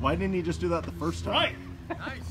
Why didn't he just do that the first time? Right. Nice.